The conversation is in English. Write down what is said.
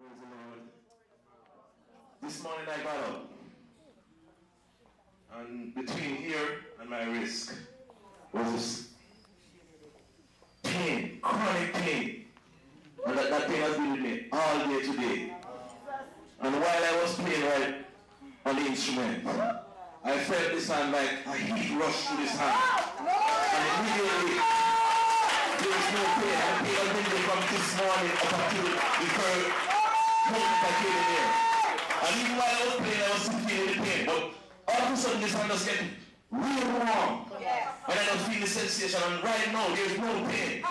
Praise the Lord. This morning I got up. And between here and my wrist was this pain, chronic pain. And that, that pain has been with me all day today. And while I was playing right on the instrument, I felt this hand like a heat rush to this hand. And immediately there was no pain. And the pain has been there from this morning up until the third moment I came in here. And even while I was playing, I was still feeling the pain. But all of a sudden this hand was getting real warm. Yes. And I don't feel the sensation. And right now there's no pain.